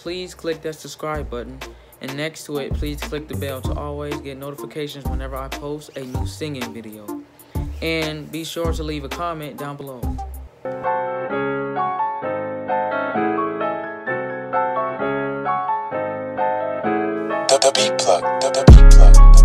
please click that subscribe button. And next to it, please click the bell to always get notifications whenever I post a new singing video. And be sure to leave a comment down below. The, the beat plug, the, the beat plug,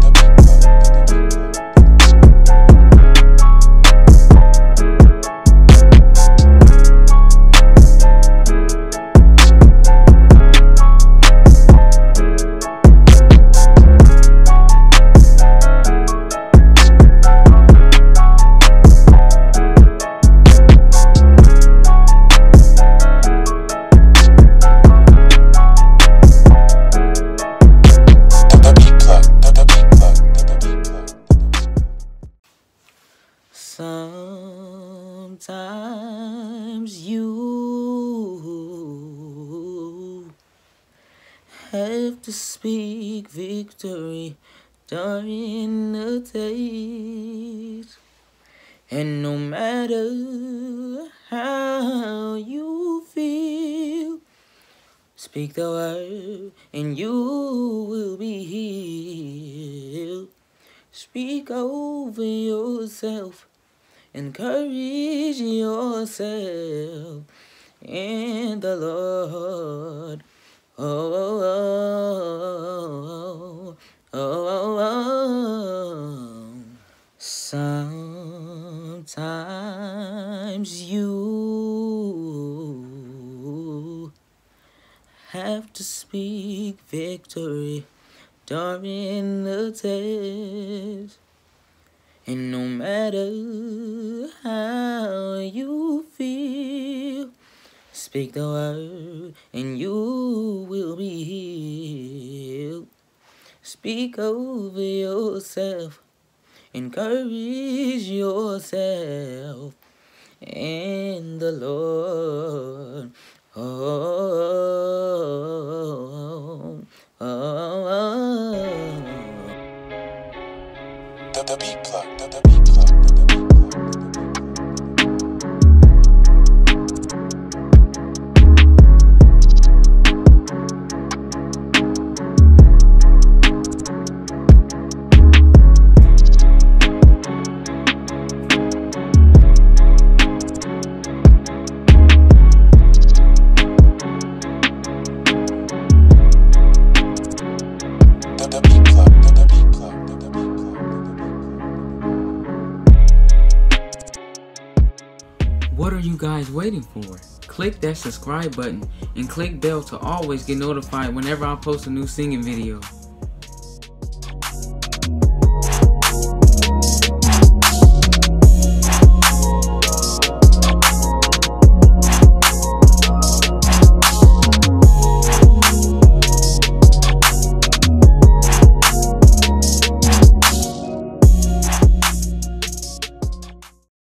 Sometimes you have to speak victory during the test. And no matter how you feel, speak the word and you will be healed. Speak over yourself, encourage yourself in the Lord. Oh, oh, oh, oh, oh. Sometimes you have to speak victory during the test. And no matter how you feel, speak the word and you will be healed. Speak over yourself, encourage yourself in the Lord. Oh, The, beat plug, the beat plug, What are you guys waiting for? Click that subscribe button and click bell to always get notified whenever I post a new singing video.